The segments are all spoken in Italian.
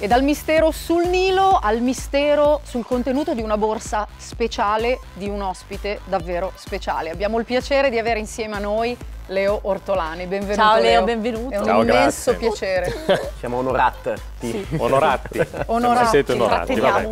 E dal mistero sul Nilo al mistero sul contenuto di una borsa speciale di un ospite davvero speciale. Abbiamo il piacere di avere insieme a noi Leo Ortolani. Benvenuto. Ciao Leo, benvenuto. È un Ciao, immenso grazie. piacere. Siamo onorati. Sì. Onorati. Onorati. Siete onorati, vabbè.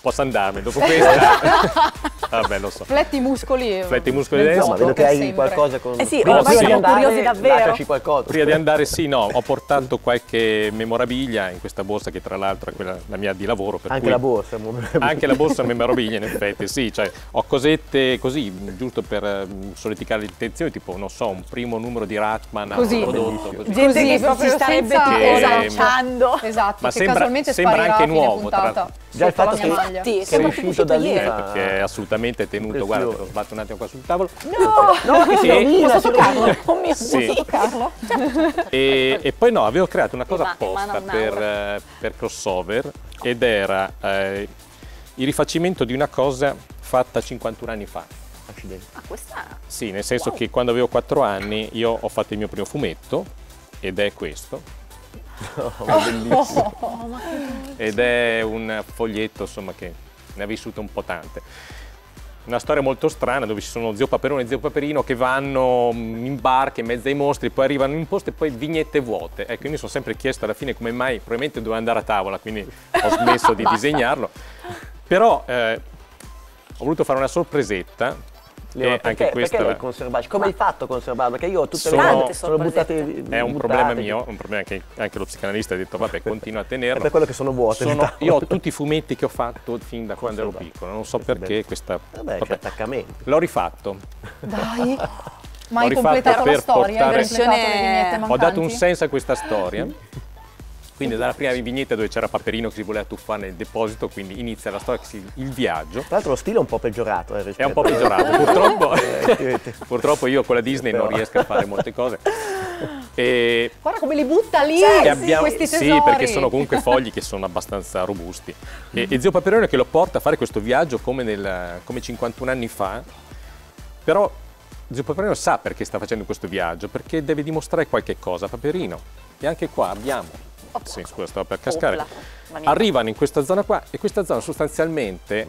Posso andarmi dopo questa? vabbè, lo so. Fletti i muscoli. e- Fletti i muscoli adesso. Insomma, vuoto vedo che hai sempre. qualcosa con... Eh sì, Prima- ormai prima siamo curiosi davvero. lasciaci qualcosa. Prima di andare, sì, no, ho portato qualche memorabilia in questa borsa che tra l'altro è quella la mia di lavoro. Per Anche cui- la borsa. Anche la borsa memorabilia, in effetti, sì, cioè ho cosette così, giusto per eh, solleticare l'intenzione, tipo, non so, un primo numero di Ratman a Così. un prodotto, così. Gente Così, che si proprio starebbe senza- tipo Esatto. Esatto, Ma che sembra- casualmente sembra anche a fine nuovo, tra. Già il fatto che- maglia. Sì, che è uscito da lì. fa- perché è assolutamente tenuto, guarda, Prezioso. lo sbatto un attimo qua sul tavolo. No! No, che si E- rovina, Posso toccarlo? Oh mio Sì. Dio! Toccarlo? E, e poi no, avevo creato una cosa apposta per, eh, per crossover ed era eh, il rifacimento di una cosa fatta 51 anni fa. Accidenti. Ma questa... Sì, nel senso che quando avevo 4 anni io ho fatto il mio primo fumetto ed è questo. Oh, ma bellissimo. ed è un foglietto insomma che ne ha vissute un po' tante. Una storia molto strana dove ci sono zio Paperone e zio Paperino che vanno in barca in mezzo ai mostri, poi arrivano in posto e poi vignette vuote. Ecco, io mi sono sempre chiesto alla fine come mai, probabilmente dovevo andare a tavola, quindi ho smesso di disegnarlo. Però eh, ho voluto fare una sorpresetta Leo, perché, anche questo perché è- conservarci? Come hai fatto a conservarlo? Perché io ho tutte Sono- le Tante sono buttate sorpresette. è un buttate. problema mio, un problema che anche lo psicanalista ha detto vabbè continua a È tenerlo. per quello che sono vuote. Sono- diciamo. io ho tutti i fumetti che ho fatto fin da quando ero piccolo, non so Questo è perché questa... Vabbè, vabbè. attaccamento. L'ho rifatto, Dai. Ma hai rifatto completato la per storia? Hai portare- completato le Versione- ho dato un senso a questa storia. Quindi dalla prima vignetta dove c'era Paperino che si voleva tuffare nel deposito, quindi inizia la storia, il viaggio. Tra l'altro lo stile è un po' peggiorato. eh, È un po' peggiorato, purtroppo, Eh, purtroppo io con la Disney non Però- riesco a fare molte cose. E Guarda come li butta lì e abbiamo- questi tesori. sì, perché sono comunque fogli che sono abbastanza robusti. E, e Zio Paperone che lo porta a fare questo viaggio come, nel- come 51 anni fa, però Zio Paperino sa perché sta facendo questo viaggio, perché deve dimostrare qualche cosa a Paperino. E anche qua abbiamo. Sì, scusa, stavo per cascare. Opla. Arrivano in questa zona qua e questa zona sostanzialmente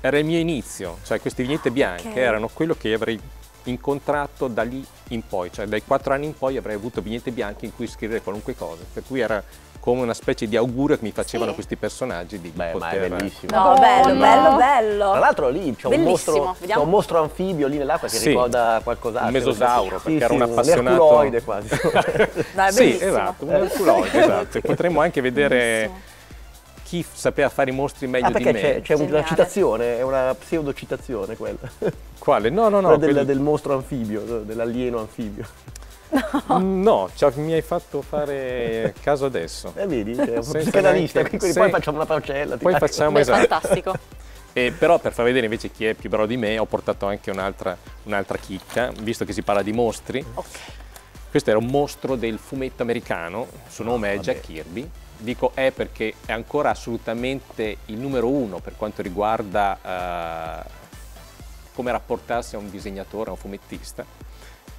era il mio inizio, cioè queste vignette bianche Ok. erano quello che avrei incontrato da lì in poi, cioè dai quattro anni in poi avrei avuto vignette bianche in cui scrivere qualunque cosa, per cui era come una specie di augurio che mi facevano Sì. questi personaggi di Beh, ma è poter... bellissimo. No, bello, bello, bello. Tra l'altro lì c'è un, Bellissimo, mostro, c'è vediamo. un mostro anfibio lì nell'acqua che Sì. ricorda qualcos'altro. Un mesosauro, perché sì, era un appassionato- erculoide quasi. No, è sì, bellissimo. esatto, un herculoide, esatto. E Potremmo anche vedere chi sapeva fare i mostri meglio ah, perché di me. c'è una citazione, è una pseudo citazione quella. Quale? No, no, no. quella del, del mostro anfibio, dell'alieno anfibio. No, cioè, mi hai fatto fare caso adesso. Eh vedi, un Senza psicanalista, neanche- quindi sì. poi facciamo una parcella. Poi taglio. facciamo Beh, esatto. fantastico. E però per far vedere invece chi è più bravo di me ho portato anche un'altra, un'altra chicca, visto che si parla di mostri. Ok. Questo era un mostro del fumetto americano, il suo nome è vabbè. Jack Kirby. Dico è perché è ancora assolutamente il numero uno per quanto riguarda eh, come rapportarsi a un disegnatore, a un fumettista.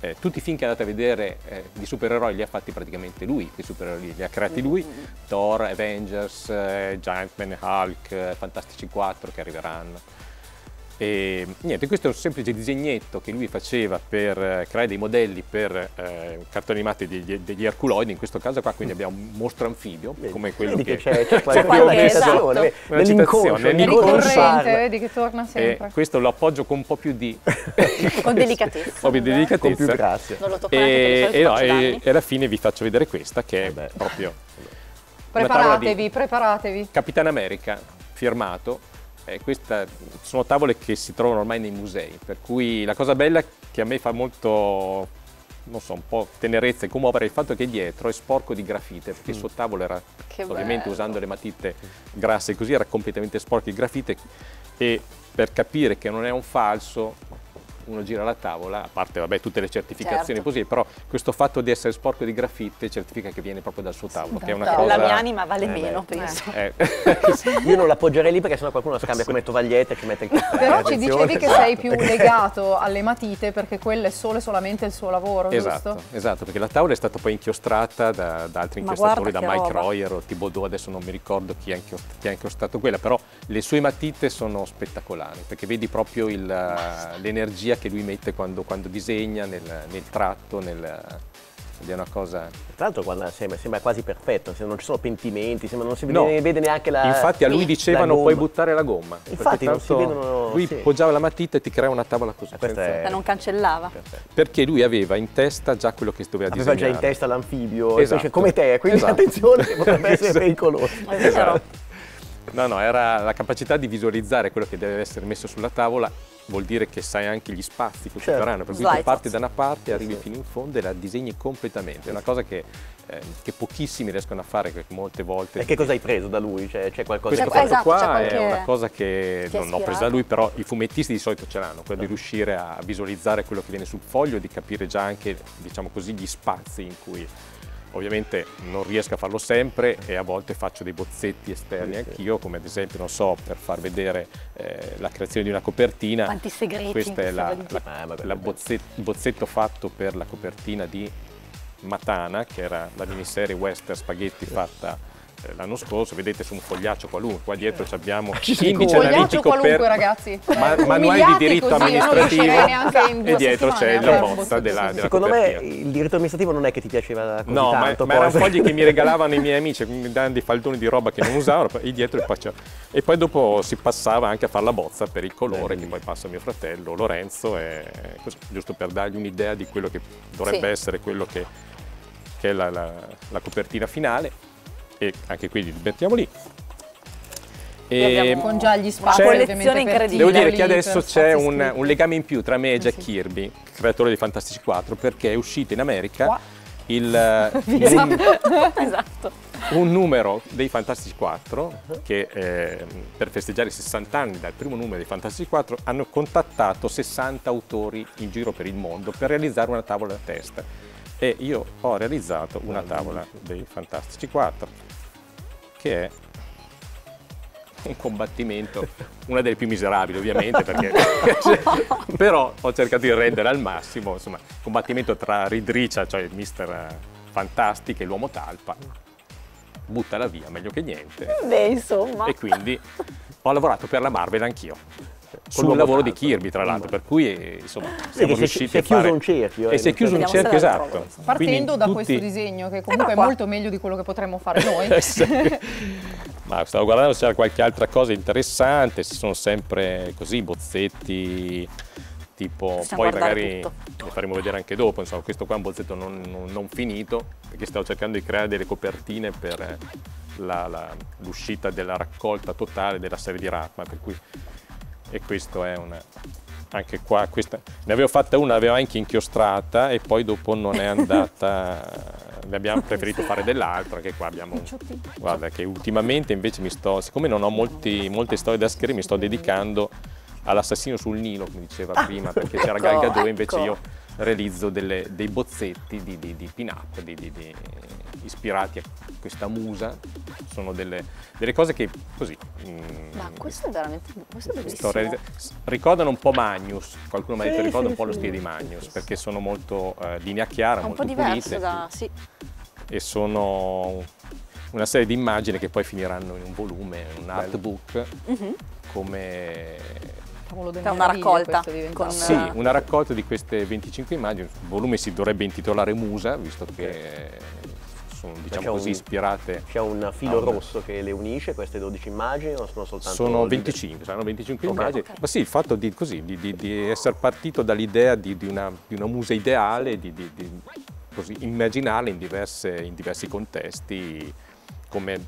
Eh, tutti i film che andate a vedere eh, di supereroi li ha fatti praticamente lui, quei supereroi li ha creati lui, Thor, Avengers, eh, Giant Man, Hulk, eh, Fantastici 4 che arriveranno. E niente, questo è un semplice disegnetto che lui faceva per eh, creare dei modelli per eh, cartoni animati degli, degli Herculoidi, in questo caso qua, quindi abbiamo un mostro anfibio, Vedi, come quello vedi che... che c'è, c'è qualche, citazione, esatto. nell'inconscio, nell'inconscio vedi che torna E sempre. questo lo appoggio con un po' più di... Con delicatezza. un po' più di delicatezza. Con più grazia. Non lo tocco E, e no, e- e alla fine vi faccio vedere questa che è Eh beh. proprio Preparatevi, preparatevi. Capitan America firmato. E questa sono tavole che si trovano ormai nei musei, per cui la cosa bella che a me fa molto, non so, un po' tenerezza e commuovere è il fatto che dietro è sporco di grafite, perché il suo tavolo era, Che ovviamente bello. usando le matite grasse così, era completamente sporco di grafite e per capire che non è un falso uno gira la tavola, a parte vabbè, tutte le certificazioni Certo. così, però questo fatto di essere sporco di graffite certifica che viene proprio dal suo tavolo, che è una dal cosa... La mia anima vale Eh, meno, beh. penso. Eh, Io non l'appoggerei lì perché sennò qualcuno la scambia come tovaglietta e ci mette il caffè. Però ci dicevi che sei più legato alle matite perché quello è solo e solamente il suo lavoro, Esatto, giusto? esatto, perché la tavola è stata poi inchiostrata da, da altri Ma inchiostratori, da Mike roba. Royer o Thibodeau, adesso non mi ricordo chi ha, inchiost- chi ha inchiostrato quella, però le sue matite sono spettacolari, perché vedi proprio il, l'energia che lui mette quando, quando disegna, nel, nel tratto, nel, ed è una cosa... Tra l'altro guarda, sembra, sembra quasi perfetto, se non ci sono pentimenti, sembra non si vede, No. vede neanche la Infatti a lui dicevano puoi buttare la gomma. Infatti non si vedono- Lui sì. poggiava la matita e ti crea una tavola così. Questa senza- è- non cancellava. Perfetto. Perché lui aveva in testa già quello che doveva Aveva disegnare. già in testa l'anfibio, Esatto. come te, quindi Esatto. attenzione potrebbe essere Esatto. pericoloso. Esatto. No, no, era la capacità di visualizzare quello che deve essere messo sulla tavola, vuol dire che sai anche gli spazi che Certo. occuperanno, per cui tu parti da una parte, arrivi sì. fino in fondo e la disegni completamente. È una cosa che, eh, che pochissimi riescono a fare, che molte volte... E che cosa hai preso da lui? Cioè, c'è qualcosa Questo fatto esatto, qua qualche- è una cosa che non ho preso da lui, però i fumettisti di solito ce l'hanno, quello di riuscire a visualizzare quello che viene sul foglio e di capire già anche, diciamo così, gli spazi in cui ovviamente non riesco a farlo sempre e a volte faccio dei bozzetti esterni Sì, sì. anch'io, come ad esempio, non so, per far vedere eh, la creazione di una copertina. Quanti segreti Questo è la, la- Eh, vabbè, la vabbè. bozzet- il bozzetto fatto per la copertina di Matana, che era la miniserie western spaghetti fatta l'anno scorso. Vedete su un fogliaccio qualunque, qua dietro ci abbiamo indice Fogliaccio analitico qualunque, per ragazzi. ma- Eh, manuale di diritto così, amministrativo e dietro c'è a la bozza della, della Secondo me copertina. il diritto amministrativo non è che ti piaceva così No, ma, tanto. ma erano poi- fogli che mi regalavano i miei amici, mi davano dei faldoni di roba che non usavano, poi dietro il paccia- E poi dopo si passava anche a fare la bozza per il colore, che poi passa mio fratello Lorenzo, e così, giusto per dargli un'idea di quello che dovrebbe Sì. essere quello che, che è la, la- la copertina finale. E anche qui li mettiamo lì. E abbiamo Con già gli spazi ovviamente collezione incredibile. Devo dire che adesso c'è un, un legame in più tra me e Jack sì. Kirby, creatore di Fantastici 4, perché è uscito in America Qua. il, eh, un, Esatto. un numero dei Fantastici 4 che eh, per festeggiare i 60 anni dal primo numero dei Fantastici 4 hanno contattato 60 autori in giro per il mondo per realizzare una tavola da testa e io ho realizzato una tavola dei Fantastici 4 che è un combattimento, una delle più miserabili ovviamente, perché però ho cercato di rendere al massimo, insomma, combattimento tra Reed Richards, cioè il mister Fantastic e l'uomo talpa, buttala via, meglio che niente. Beh, insomma. E quindi ho lavorato per la Marvel anch'io. Sul lavoro di talpa. Kirby, tra l'altro, per cui eh, insomma siamo che si è- riusciti si è a fare... chiuso un cerchio, eh, E si è in chiuso un cerchio, esatto. Partendo Quindi da tutti- questo disegno, che comunque è molto meglio di quello che potremmo fare noi. Eh, sì. Ma stavo guardando se c'era qualche altra cosa interessante, ci sono sempre così bozzetti tipo, Possiamo poi magari tutto. ne faremo vedere anche dopo, insomma questo qua è un bozzetto non, non- non finito perché stavo cercando di creare delle copertine per eh, l'uscita della raccolta totale della serie di Ratman, per cui e questo è una anche qua questa ne avevo fatta una l'avevo anche inchiostrata e poi dopo non è andata ne abbiamo preferito fare dell'altra anche qua abbiamo un- guarda che ultimamente invece mi sto siccome non ho molti- molte storie da scrivere mi sto dedicando all'assassino sul Nilo come diceva prima perché c'era ecco, Gal Gadot invece ecco. io realizzo delle- dei bozzetti di, di, di pin-up di- di- di- ispirati a questa musa sono delle, delle cose che così mm, Ma questo è veramente questo è bellissimo. ricordano un po' Magnus, qualcuno mi ha detto Sì, ricorda sì, un po' lo sì. stile di Magnus, perché sono molto eh, linea chiara, È un molto po' diverso pulite da... Sì. e sono una serie di immagini che poi finiranno in un volume, in un artbook, Mhm. come Cavolo delle È una raccolta con- sì, una raccolta di queste 25 immagini. Il volume si dovrebbe intitolare Musa, visto che sono diciamo c'è così un- ispirate. C'è un filo Ah, rosso che le unisce, queste 12 immagini, o sono soltanto... Sono 25, saranno 25 Ok, immagini. ok. Ma sì, il fatto di, così, di, di- di essere partito dall'idea di, di una, di una musa ideale, di, di- di, così, immaginarla in, diverse- in diversi contesti, come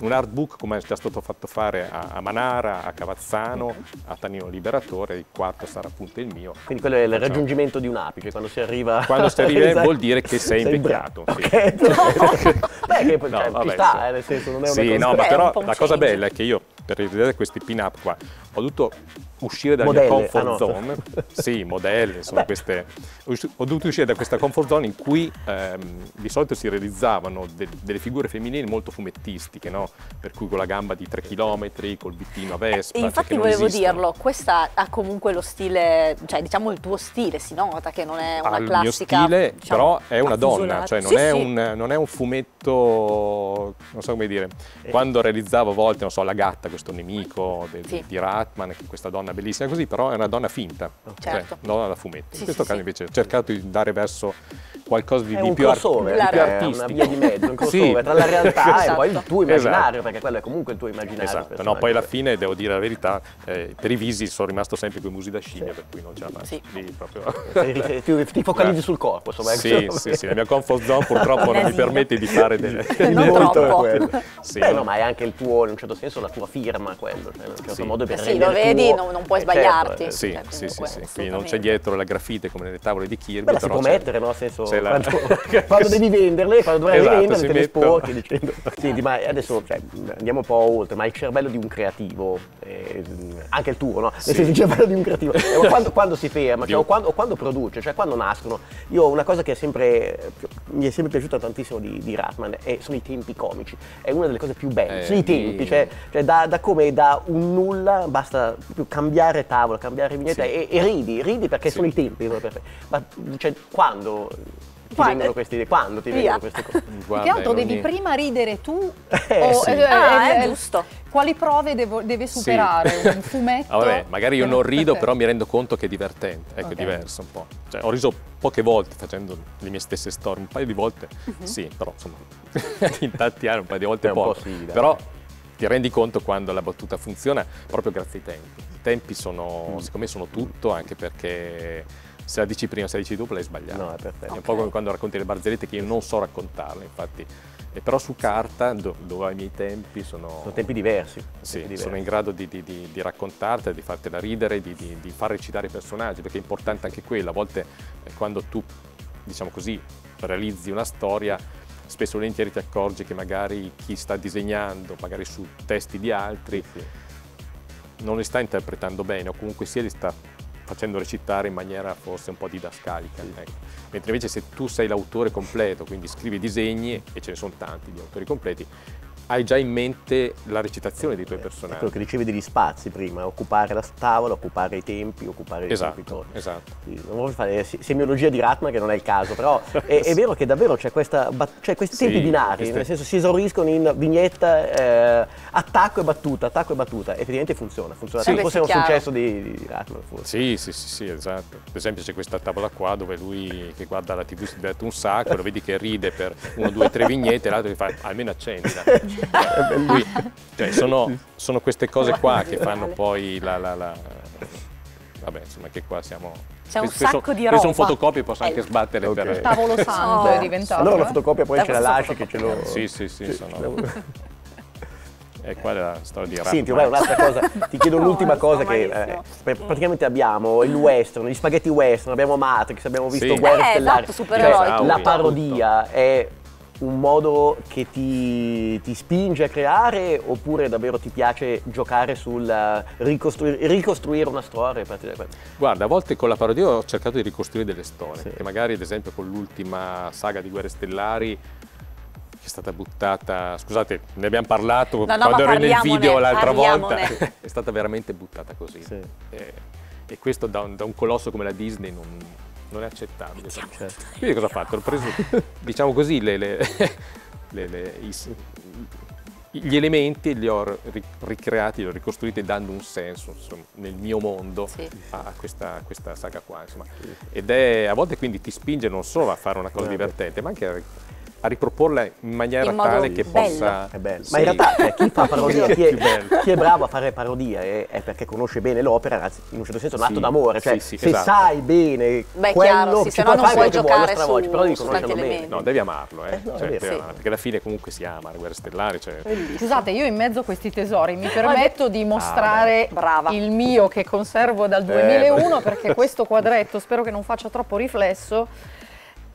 un artbook come è già stato fatto fare a, Manara, a Cavazzano, a Tanino Liberatore, il quarto sarà appunto il mio. Quindi quello è il raggiungimento di un apice, quando si arriva... Quando si arriva Esatto. vuol dire che sei invecchiato, sì. Ok, Beh, che No, cioè, vabbè, ci sta, sì. eh, nel senso non è una Sì, cosa... no, ma però la cosa bella è che io per realizzare questi pin-up qua ho dovuto uscire dalla mia comfort ah, no. zone. Sì, modelle, sono queste. Ho dovuto uscire da questa comfort zone in cui ehm, di solito si realizzavano de- delle figure femminili molto fumettistiche, no? Per cui con la gamba di 3 km, col bittino a vespa. E infatti che non volevo esistono. dirlo, questa ha comunque lo stile, cioè diciamo il tuo stile, si nota che non è una Ha il classica. mio stile, diciamo, però è una donna, cioè non, Sì, è sì. Un, non è un fumetto, non so come dire, quando realizzavo a volte, non so, la gatta, questo nemico de- Sì. di Ratman, questa donna bellissima così, però è una donna finta, Certo. cioè donna da fumetto. Sì, In questo sì, caso invece ho cercato di dare verso qualcosa di, È di un più, ar- crossover, di più è è una artistico. via di mezzo, un Sì. crossover tra la realtà e poi il Esatto. tuo immaginario, Esatto. perché quello è comunque il tuo immaginario. Esatto, no, poi alla fine devo dire la verità, eh, per i visi sono rimasto sempre con i musi da scimmia, per cui non ce la. Sì. Lì proprio... Ti, ti- ti focalizzi sul corpo, insomma. Sì, sì, sì, la mia comfort zone purtroppo non mi permette di fare delle... Non quello. Sì, Beh, no. no, ma è anche il tuo, in un certo senso, la tua firma quello, cioè, in un certo Sì. modo per Eh sì, lo vedi, tuo- non- non puoi Eh, certo, sbagliarti. eh, Sì, Cioè, sì, sì, sì. Quindi non c'è dietro la grafite come nelle tavole di Kirby. Beh, la si può c'è- mettere, no? Nel senso, c'è la- quando, quando devi venderle, quando dovrai Esatto, rivenderle, te le sporchi dicendo... Senti, ma adesso cioè, andiamo un po' oltre, ma il cervello di un creativo, eh, anche il tuo, no? Nel Sì. senso, il cervello di un creativo, eh, quando, quando si ferma, cioè, o, quando, o quando produce, cioè quando nascono. Io una cosa che è sempre, mi è sempre piaciuta tantissimo di, di Ratman è- sono i tempi comici, è una delle cose più belle, Eh, sono i tempi, cioè, cioè da, da come da un nulla basta cambiare tavola, cambiare vignetta Sì. e, e ridi, ridi perché Sì. sono i tempi. Ma cioè, quando ti Guarda, vengono queste idee? Quando ti via. vengono queste cose? Più Guarda, che altro devi è- prima ridere tu Eh, o sì. Ah, è giusto. quali prove devo- deve superare un fumetto? Ah, vabbè, magari io non rido, però mi rendo conto che è divertente, ecco, Ok. è diverso un po'. Cioè, ho riso poche volte facendo le mie stesse storie, un paio di volte Mhm. sì, però insomma, in tanti anni un paio di volte Beh, un po' poco. sì, dai. però ti rendi conto quando la battuta funziona proprio grazie ai tempi. I tempi sono, Mm. secondo me, sono tutto, anche perché se la dici prima, se la dici dopo l'hai sbagliata. No, è perfetto. È un po' come quando racconti le barzellette che io non so raccontarle, infatti. E però su carta, do- dove ho i miei tempi, sono, Sono tempi diversi. sì, tempi diversi. sono in grado di, di, di, di raccontartela, di fartela ridere, di, di, di far recitare i personaggi, perché è importante anche quello. A volte eh, quando tu, diciamo così, realizzi una storia, spesso volentieri ti accorgi che magari chi sta disegnando, magari su testi di altri, non li sta interpretando bene o comunque sia li sta facendo recitare in maniera forse un po' didascalica. ecco. Mentre invece se tu sei l'autore completo, quindi scrivi disegni, e ce ne sono tanti di autori completi, hai già in mente la recitazione dei tuoi È personaggi. quello che dicevi degli spazi prima, occupare la tavola, occupare i tempi, occupare i tempi. Esatto, tuoi. esatto. Non voglio fare se- semiologia di Ratman che non è il caso, però è, è vero che davvero c'è, questa, c'è questi Sì, tempi binari, queste- nel senso si esauriscono in vignetta, eh, attacco e battuta, attacco e battuta, effettivamente funziona, funziona. Sì. forse è un Sì, chiaro. successo di, di Ratman forse. Sì, sì, sì, sì, esatto. Per esempio c'è questa tavola qua dove lui che guarda la tv si diverte un sacco, lo vedi che ride per uno, due, tre vignette, e l'altro che fa almeno accendila. Lui- cioè, sono, sono queste cose qua che fanno poi la... la- la- Vabbè, insomma, che qua siamo... C'è un sacco di Questo è un roba. fotocopio, posso anche Eh. sbattere Ok. per... Tavolo santo Oh. è diventato. Allora la eh? fotocopia poi Da ce la lasci che ce lo... Sì, sì, sì, sono... lo- E qua è la storia di Ratman. Senti, un'altra cosa, ti chiedo No, un'ultima sta cosa che eh, pr- praticamente abbiamo il western, gli spaghetti western, abbiamo Matrix, abbiamo visto Sì. Guerre Eh, Stellari. esatto, supereroi, Cioè, la parodia è un modo che ti, ti spinge a creare oppure davvero ti piace giocare sul eh, ricostruire, ricostruire una storia? Guarda, a volte con la parodia ho cercato di ricostruire delle storie, Sì. che magari ad esempio con l'ultima saga di Guerre Stellari che è stata buttata, scusate, ne abbiamo parlato no, quando ma ero nel video l'altra volta, è stata veramente buttata così. Sì. E, e questo da un, da un colosso come la Disney non, non è accettabile. Certo. Quindi cosa ho fatto? Ho preso, diciamo così, le- le- le- i gli elementi li ho ri- ricreati, li ho ricostruiti dando un senso insomma, nel mio mondo Sì. a questa, questa saga qua. Insomma. Ed è a volte quindi ti spinge non solo a fare una cosa No, divertente, ma anche a, a riproporla in maniera In tale che bello. possa... È bello. Sì. Ma in realtà cioè, chi fa parodia, chi è, chi è bravo a fare parodia è, è perché conosce bene l'opera, in un certo senso è un atto Sì, d'amore, cioè sì, sì, se esatto. sai bene Beh, quello chiaro, sì, ci se no puoi non puoi che vuoi, giocare stravolgi, su- però devi conoscerlo bene. No, devi amarlo, eh. Eh, no, Cioè, vero. devi Sì. amarlo, perché alla fine comunque si ama le guerre stellari. Cioè, Scusate, io in mezzo a questi tesori mi permetto di mostrare Brava. il mio che conservo dal 2001 perché questo quadretto, spero che non faccia troppo riflesso,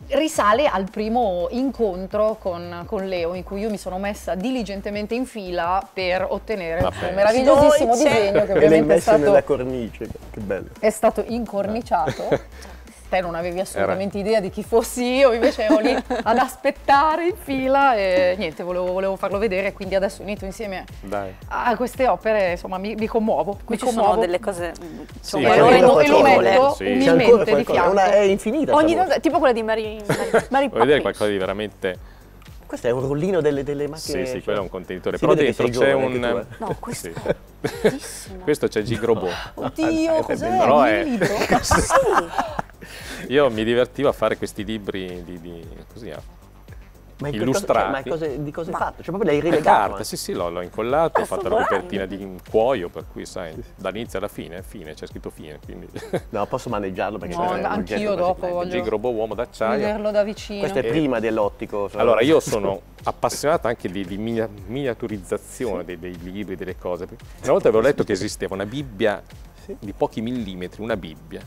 risale al primo incontro con, con Leo in cui io mi sono messa diligentemente in fila per ottenere Vabbè. un meravigliosissimo Dolce. disegno che E l'hai ovviamente è messo stato, nella cornice, che bello. è stato incorniciato. Te non avevi assolutamente idea di chi fossi io, invece ero lì ad aspettare in fila e niente, volevo, volevo farlo vedere, quindi adesso unito insieme Dai. a queste opere, insomma, mi, mi commuovo. Qui mi ci sono commuovo. delle cose Sì, insomma, e lo, e lo- metto Sì. Umilmente di fianco. una- è infinita. Ogni tipo quella di Mary, Mary, Mary Vuoi vedere qualcosa di veramente... Questo è un rollino delle, delle macchine. Sì, sì, quello è un contenitore. Però dentro c'è un... eh. No, questo Sì. è bellissimo. Questo c'è Gigrobot. Oddio, Eh, cos'è? però Un è- libro? Io mi divertivo a fare questi libri di, di- così, Ma illustrati. Cosa, cioè, ma cosa- di cosa hai fatto? Cioè proprio l'hai rilegato? carta, eh? sì sì, l'ho, incollato, ho fatto la copertina di cuoio, per cui sai, dall'inizio alla fine, fine, c'è scritto fine, quindi No, posso maneggiarlo perché No, questo è un anch'io dopo voglio- Gigrobot uomo d'acciaio. Vederlo da vicino. Questo è prima dell'ottico. so- Allora, io sono appassionato anche di, di minia- miniaturizzazione dei, dei libri, delle cose. Una volta avevo letto che esisteva una Bibbia Sì. di pochi millimetri, una Bibbia.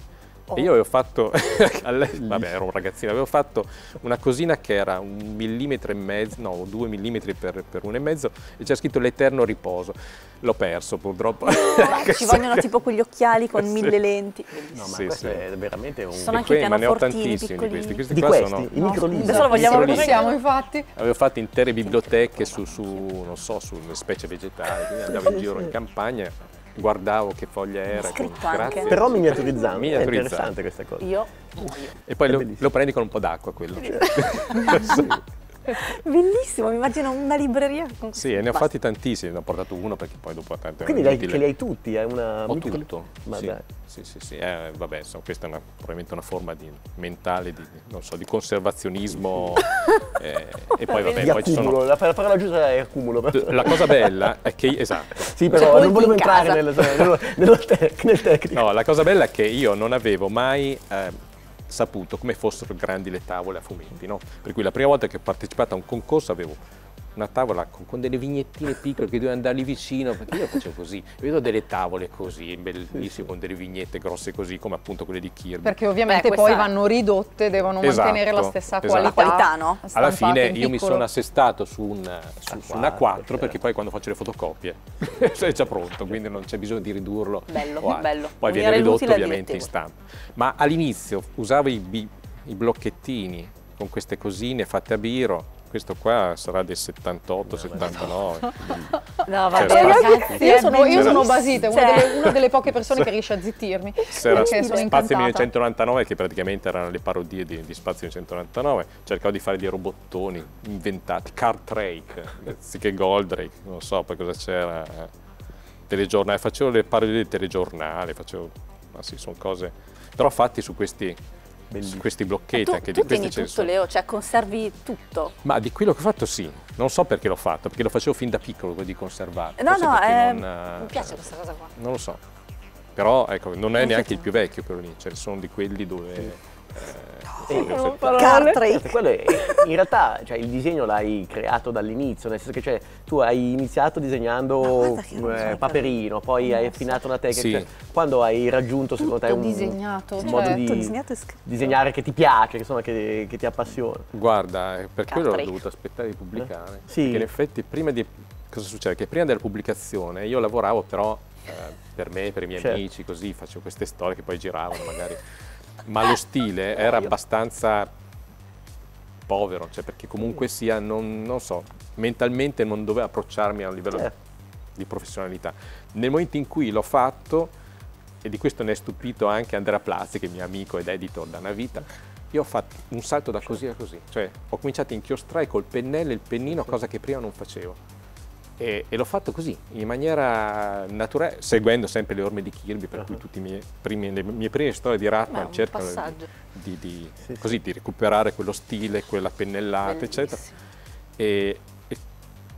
E io avevo fatto, vabbè ero un ragazzino, avevo fatto una cosina che era un millimetro e mezzo, no, due millimetri per, per uno e mezzo e c'era scritto l'eterno riposo. L'ho perso purtroppo. Ma ci vogliono tipo quegli occhiali con Sì. mille lenti. No, ma Sì, questo sì. è veramente un... Sono E anche ma ne ho tantissimi di questi. Questi Di qua questi, sono... i microlisi. adesso lo vogliamo Microlisi. vedere. Siamo infatti. Avevo fatto intere biblioteche su, su, non so, sulle specie vegetali, quindi andavo in giro in campagna, guardavo che foglia era. scritto con- anche. grazie. Però miniaturizzando, è interessante questa cosa. Io E poi lo, lo prendi con un po' d'acqua quello. Bellissimo, mi immagino una libreria con Sì, e ne ho Basta. fatti tantissimi, ne ho portato uno perché poi dopo tanto Quindi era lei, inutile. ce li hai tutti, è una... Ho micro- tutto. Ma sì, dai. sì, sì, sì. Eh, vabbè, insomma, questa è una- probabilmente una forma di, mentale di, non so, di conservazionismo. eh, e poi vabbè, Di poi ci accumulo, sono... la, la parola giusta è accumulo. La cosa bella è che, esatto, Sì, Cioè, però poi non volevo entrare nel, nello- nello tec- nel tecnico. No, la cosa bella è che io non avevo mai eh, saputo come fossero grandi le tavole a fumetti, no? Per cui la prima volta che ho partecipato a un concorso avevo una tavola con, con delle vignettine piccole che dovevo andare lì vicino, perché io facevo così, vedo delle tavole così, bellissime, con delle vignette grosse così, come appunto quelle di Kirby. Perché ovviamente Beh, poi questa- vanno ridotte, devono Esatto, mantenere la stessa esatto. qualità. La qualità, no? Alla fine in io mi sono assestato su, un, su, su una 4 quattro, perché poi quando faccio le fotocopie è già pronto, quindi non c'è bisogno di ridurlo. Bello, bello. Poi viene ridotto ovviamente in stampa. Ma all'inizio usavo i, i blocchettini con queste cosine fatte a biro. Questo qua sarà del 78, 79. No, Cioè, vabbè, spazio- ragazzi, Io sono, io sono bellissimo. basita, una Cioè, delle, una delle poche persone che riesce a zittirmi. C'era sono Spazio incantata. 1999 che praticamente erano le parodie di, di Spazio 1999. Cercavo di fare dei robottoni inventati, Car Drake, anziché Goldrake, non so poi cosa c'era. eh, Telegiornale, facevo le parodie dei telegiornali, facevo, ma sì, sono cose, però fatti su questi, su questi blocchetti, tu, anche tu di questi tieni tutto, sono. Leo, cioè conservi tutto. Ma di quello che ho fatto sì, non so perché l'ho fatto, perché lo facevo fin da piccolo quello di conservare. No, Forse no, eh, non, eh, mi piace questa cosa qua. Non lo so. Però ecco, non è Anche neanche il più vecchio quello lì, cioè sono di quelli dove... eh, Eh, voglio no, settare. Car Drake. quello è- in realtà cioè, il disegno l'hai creato dall'inizio, nel senso che cioè, tu hai iniziato disegnando non eh, so Paperino, poi hai affinato una tecnica. Sì. cioè, quando hai raggiunto secondo te un, disegnato, un cioè, modo di disegnare che ti piace, che, insomma, che, che ti appassiona? Guarda, eh, per quello ho Cartray. dovuto aspettare di pubblicare. Sì. Perché in effetti prima di... Cosa succede? Che prima della pubblicazione io lavoravo però eh, per me, per i miei Certo. amici, così facevo queste storie che poi giravano magari. Ma lo stile era abbastanza povero, cioè perché comunque sia, non, non so, mentalmente non dovevo approcciarmi a un livello Certo. di professionalità. Nel momento in cui l'ho fatto, e di questo ne è stupito anche Andrea Plazzi, che è mio amico ed editor da una vita, io ho fatto un salto da così a così, cioè ho cominciato a inchiostrare col pennello e il pennino, cosa che prima non facevo. E, e l'ho fatto così, in maniera naturale, seguendo sempre le orme di Kirby, per cui tutte le mie prime storie di Beh, Ratman un cercano di, passaggio. di- di- Sì, sì. così, di recuperare quello stile, quella pennellata, eccetera. Bellissimo. E, e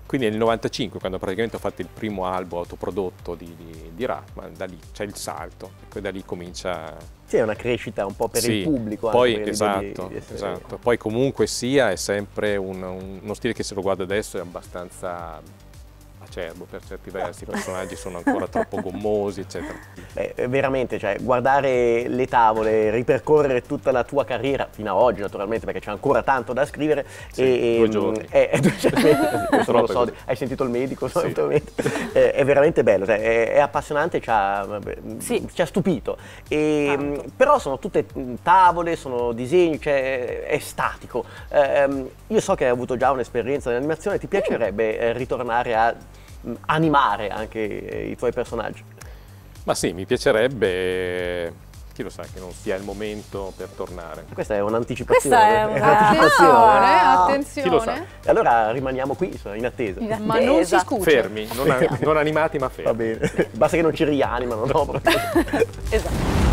quindi nel 95, quando praticamente ho fatto il primo album autoprodotto di, di, di Ratman, da lì c'è il salto, e poi da lì comincia... Sì, è una crescita un po' per Sì, il pubblico. anche, Poi, l'idea esatto, di- di essere- esatto. Poi comunque sia è sempre un- un- uno stile che se lo guarda adesso è abbastanza acerbo per certi versi, i personaggi sono ancora troppo gommosi, eccetera. Eh, veramente, cioè, guardare le tavole, ripercorrere tutta la tua carriera, fino ad oggi naturalmente, perché c'è ancora tanto da scrivere. Sì, e, due mm, giorni. eh, eh, due giorni, questo non lo so, hai sentito il medico Sì. solitamente. Eh, è veramente bello, cioè, è, è appassionante, ci ha, Sì. ci ha stupito. E, mm, però sono tutte mm, tavole, sono disegni, cioè, è statico. Ehm, io so che hai avuto già un'esperienza nell'animazione, ti piacerebbe eh, ritornare a animare anche eh, i tuoi personaggi? Ma sì, mi piacerebbe, chi lo sa, che non sia il momento per tornare. Questa è un'anticipazione. Questa è una- un'anticipazione. Attenzione, Chi lo sa? E allora rimaniamo qui, in attesa. In Ma non si attesa. scusa. Fermi, non, non animati ma Va fermi. bene, basta che non ci rianimano dopo. Esatto.